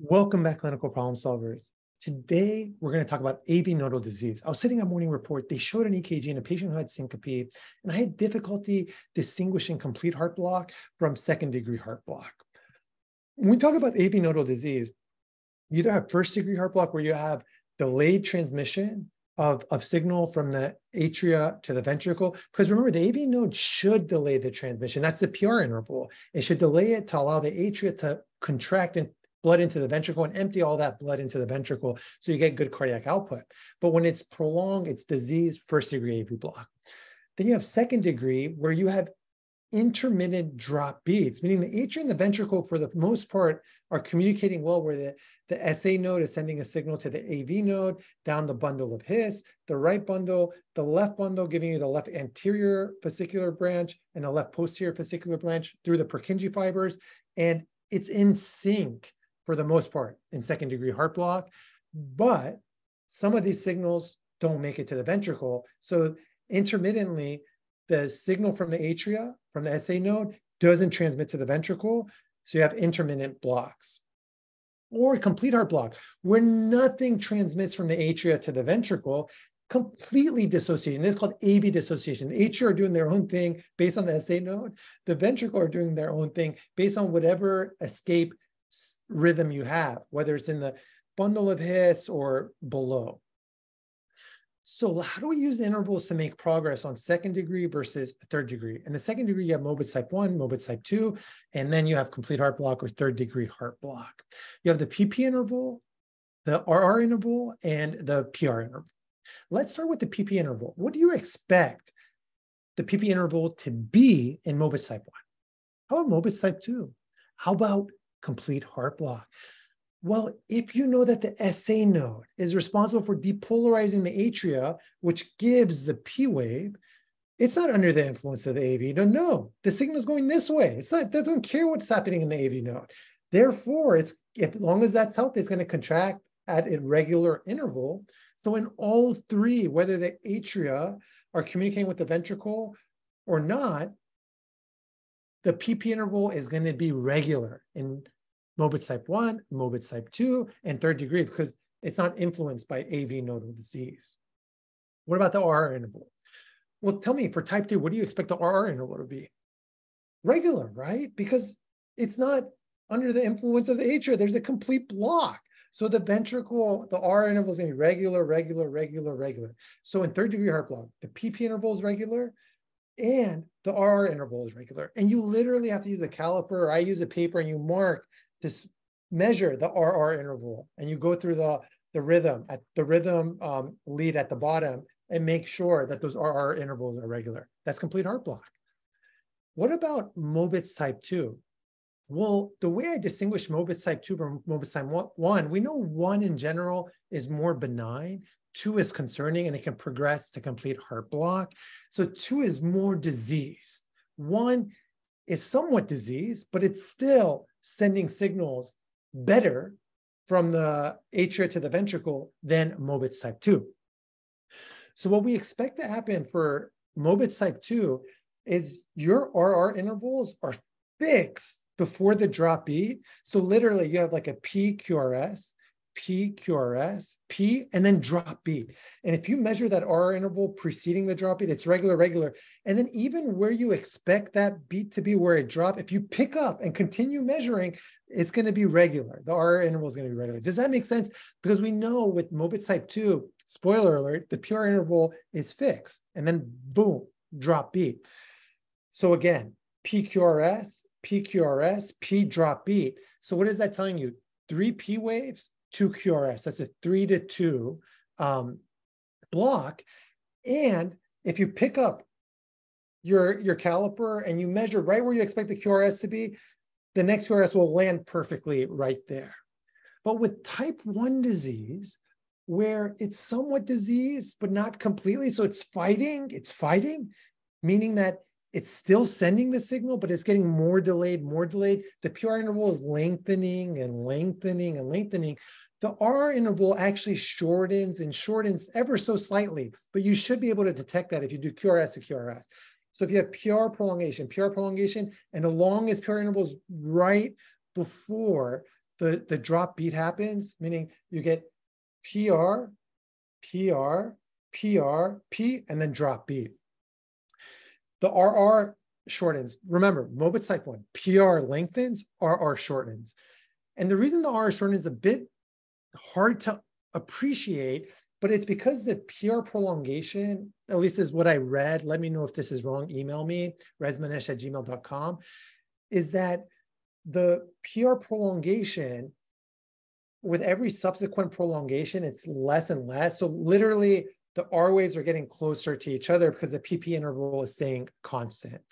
Welcome back, clinical problem solvers. Today, we're going to talk about AV nodal disease. I was sitting on morning report. They showed an EKG in a patient who had syncope, and I had difficulty distinguishing complete heart block from second degree heart block. When we talk about AV nodal disease, you either have first degree heart block where you have delayed transmission of, of signal from the atria to the ventricle. Because remember, the AV node should delay the transmission. That's the PR interval. It should delay it to allow the atria to contract and blood into the ventricle and empty all that blood into the ventricle so you get good cardiac output. But when it's prolonged, it's disease, first degree AV block. Then you have second degree where you have intermittent drop beats, meaning the atria and the ventricle, for the most part, are communicating well, where the, the SA node is sending a signal to the AV node down the bundle of His, the right bundle, the left bundle giving you the left anterior fascicular branch and the left posterior fascicular branch through the Purkinje fibers. And it's in sync for the most part in second degree heart block. But some of these signals don't make it to the ventricle. So intermittently, the signal from the atria, from the SA node, doesn't transmit to the ventricle. So you have intermittent blocks. Or complete heart block, where nothing transmits from the atria to the ventricle, completely dissociating. This is called AV dissociation. The atria are doing their own thing based on the SA node. The ventricle are doing their own thing based on whatever escape rhythm you have, whether it's in the bundle of His or below. So how do we use intervals to make progress on second degree versus third degree? In the second degree, you have Mobitz type 1, Mobitz type 2, and then you have complete heart block or third degree heart block. You have the PP interval, the RR interval, and the PR interval. Let's start with the PP interval. What do you expect the PP interval to be in Mobitz type 1? How about Mobitz type 2? How about complete heart block? Well, if you know that the SA node is responsible for depolarizing the atria, which gives the P wave, it's not under the influence of the AV node. No, the signal is going this way. It's not, it doesn't care what's happening in the AV node. Therefore, it's if, as long as that's healthy, it's going to contract at a regular interval. So in all three, whether the atria are communicating with the ventricle or not, the PP interval is going to be regular in Mobitz type 1, Mobitz type 2, and third degree because it's not influenced by AV nodal disease. What about the RR interval? Well, tell me for type 2, what do you expect the RR interval to be? Regular, right? Because it's not under the influence of the atria. There's a complete block. So the ventricle, the R interval is going to be regular, regular, regular, regular. So in third degree heart block, the PP interval is regular, and the R interval is regular. And you literally have to use a caliper. I use a paper and you mark to measure the RR interval. And you go through the, the rhythm at the rhythm um, lead at the bottom and make sure that those RR intervals are regular. That's complete heart block. What about Mobitz type 2? Well, the way I distinguish Mobitz type 2 from Mobitz type 1, we know 1 in general is more benign, Two is concerning and it can progress to complete heart block. So two is more diseased. One is somewhat diseased, but it's still sending signals better from the atria to the ventricle than Mobitz type 2. So what we expect to happen for Mobitz type 2 is your RR intervals are fixed before the drop beat. So literally you have like a PQRS P QRS, P, and then drop beat. And if you measure that R interval preceding the drop beat, it's regular, regular. And then even where you expect that beat to be where it dropped, if you pick up and continue measuring, it's going to be regular. The R interval is going to be regular. Does that make sense? Because we know with Mobitz type 2, spoiler alert, the PR interval is fixed. And then boom, drop beat. So again, PQRS, PQRS, P drop beat. So what is that telling you? Three P waves two QRS. That's a three to two um, block. And if you pick up your, your caliper and you measure right where you expect the QRS to be, the next QRS will land perfectly right there. But with type 1 disease, where it's somewhat disease, but not completely, so it's fighting, it's fighting, meaning that it's still sending the signal, but it's getting more delayed, more delayed. The PR interval is lengthening and lengthening and lengthening. The R interval actually shortens and shortens ever so slightly, but you should be able to detect that if you do QRS to QRS. So if you have PR prolongation, PR prolongation, and the longest PR interval is right before the, the drop beat happens, meaning you get PR, PR, PR, P, and then drop beat. The RR shortens. Remember, Mobitz type 1, PR lengthens, RR shortens. And the reason the R shortens is a bit hard to appreciate, but it's because the PR prolongation, at least is what I read, let me know if this is wrong, email me, resmanesh at gmail.com, is that the PR prolongation, with every subsequent prolongation, it's less and less. So literally the R waves are getting closer to each other because the PP interval is staying constant.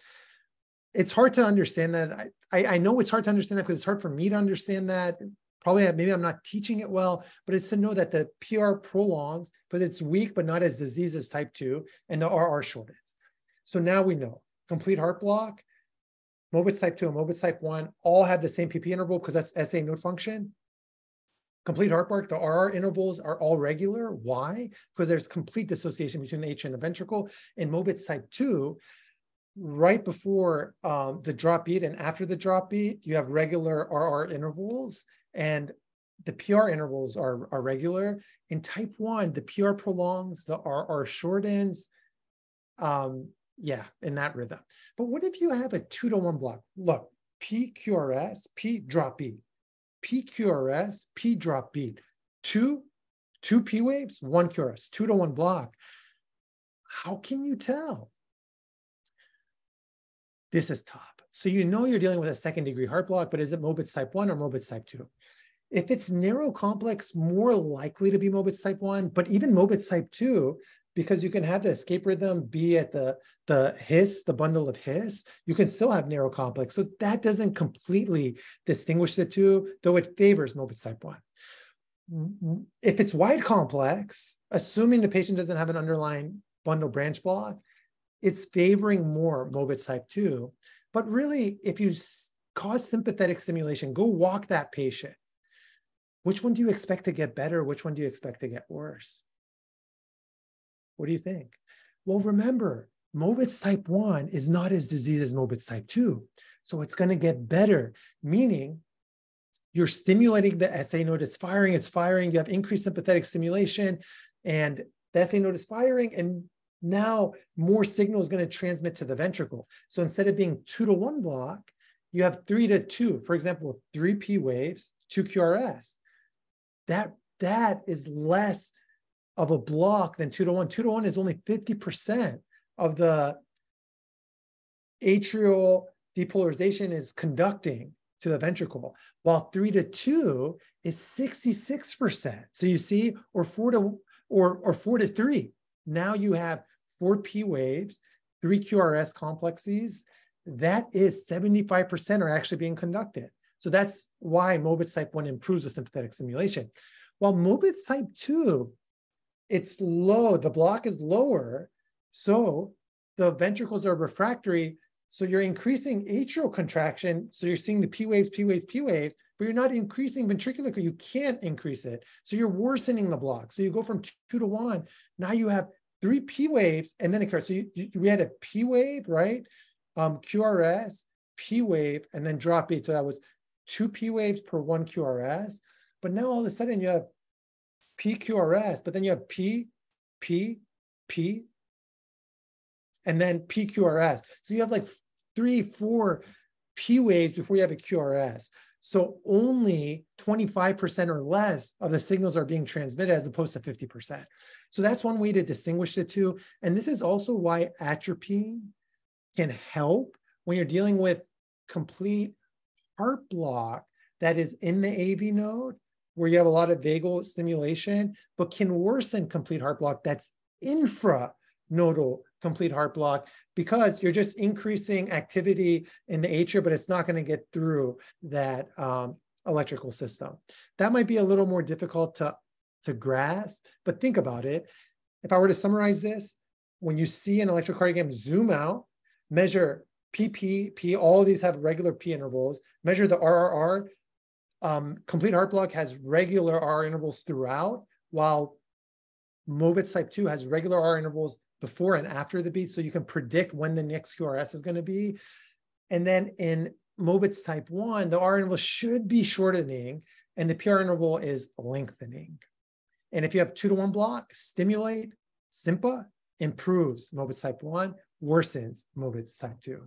It's hard to understand that. I, I know it's hard to understand that because it's hard for me to understand that. Probably maybe I'm not teaching it well, but it's to know that the PR prolongs, but it's weak, but not as disease as type 2, and the RR shortens. So now we know complete heart block, Mobitz type 2 and Mobitz type 1 all have the same PP interval because that's SA node function. Complete heart block, the RR intervals are all regular. Why? Because there's complete dissociation between the atrium and the ventricle. In Mobitz type 2, right before um, the drop beat and after the drop beat, you have regular RR intervals and the PR intervals are, are regular. In type 1, the PR prolongs, the RR shortens. Um, yeah, in that rhythm. But what if you have a two to one block? Look, PQRS, P drop beat, PQRS, P drop beat, two, two P waves, one QRS, two to one block. How can you tell? This is top. So you know you're dealing with a second degree heart block, but is it Mobitz type 1 or Mobitz type 2? If it's narrow complex, more likely to be Mobitz type 1, but even Mobitz type 2, because you can have the escape rhythm be at the, the His, the bundle of His, you can still have narrow complex. So that doesn't completely distinguish the two, though it favors Mobitz type 1. If it's wide complex, assuming the patient doesn't have an underlying bundle branch block, it's favoring more Mobitz type 2. But really, if you cause sympathetic stimulation, go walk that patient. Which one do you expect to get better? Which one do you expect to get worse? What do you think? Well, remember, Mobitz type 1 is not as diseased as Mobitz type 2. So it's going to get better, meaning you're stimulating the SA node, it's firing, it's firing, you have increased sympathetic stimulation, and the SA node is firing, and now more signal is going to transmit to the ventricle. So instead of being two to one block, you have three to two, for example, three P waves, two QRS. That, that is less of a block than two to one. Two to one is only 50% of the atrial depolarization is conducting to the ventricle, while three to two is 66%. So you see, or four to or, or four to three. Now you have four P waves, three QRS complexes. That is 75% are actually being conducted. So that's why Mobitz type 1 improves the sympathetic stimulation. While Mobitz type 2 it's low, the block is lower. So the ventricles are refractory. So you're increasing atrial contraction. So you're seeing the P waves, P waves, P waves, but you're not increasing ventricular. You can't increase it. So you're worsening the block. So you go from two to one. Now you have three P waves and then it occurs. So you, you, we had a P wave, right? Um, QRS, P wave, and then drop beat. So that was two P waves per one QRS. But now all of a sudden you have PQRS, but then you have P, P, P, and then PQRS. So you have like three, four P waves before you have a QRS. So only 25% or less of the signals are being transmitted as opposed to 50%. So that's one way to distinguish the two. And this is also why atropine can help when you're dealing with complete heart block that is in the AV node where you have a lot of vagal stimulation, but can worsen complete heart block that's infranodal complete heart block because you're just increasing activity in the atria, but it's not going to get through that um, electrical system. That might be a little more difficult to, to grasp, but think about it. If I were to summarize this, when you see an electrocardiogram, zoom out, measure PP, P, all these have regular P intervals, measure the RRR, um, complete heart block has regular R intervals throughout, while Mobitz type 2 has regular R intervals before and after the beat, so you can predict when the next QRS is going to be. And then in Mobitz type 1, the R interval should be shortening and the PR interval is lengthening. And if you have two to one block, stimulate, SYMPA improves Mobitz type 1, worsens Mobitz type 2.